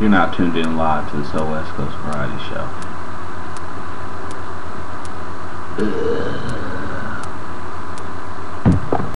You're not tuned in live to this whole West Coast Variety Show. Ugh.